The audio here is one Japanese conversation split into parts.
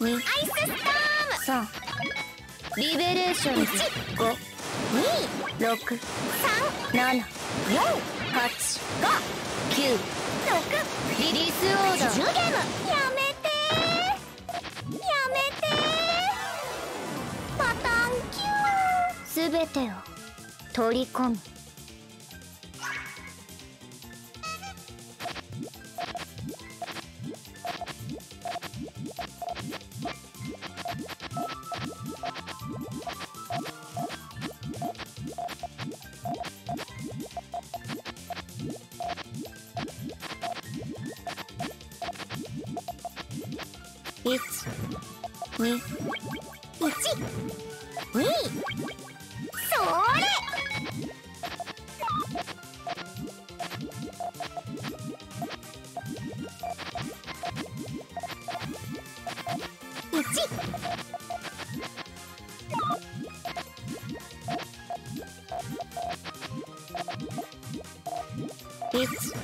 3アイスストーム。3リベレーション1 5 2 6 3 7 4 8 9 6リリースオーダー。10ゲーム。やめてやめてパタすべてを取り込む。一、二、一、二、それ一、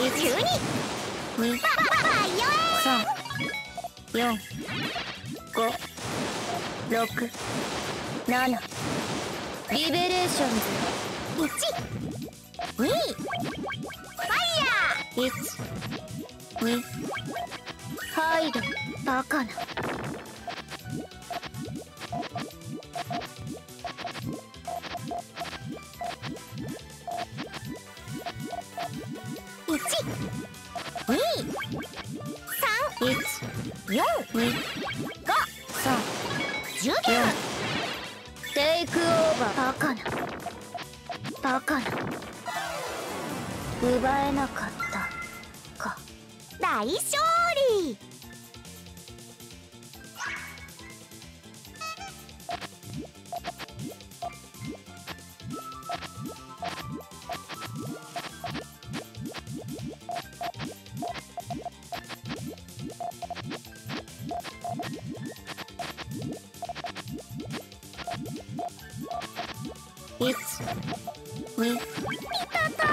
1234567リベレーションズ1 2ファイヤー1 2ハイドバカな2 5 3 10テイクオーバー。バカな。バカな。奪えなかった。か。大勝利。ピタタ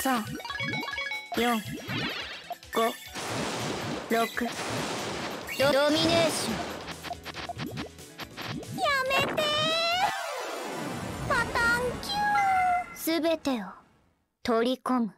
さあ4 5 6ドドミネーション。やめてー。パターン9すべてを取り込む。